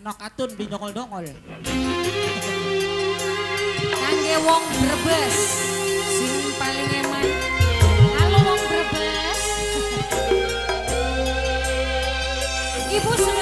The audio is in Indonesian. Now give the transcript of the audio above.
Nokatun di dongol Kangge wong Brebes sing paling eman. Halo wong Brebes. Ibu seneng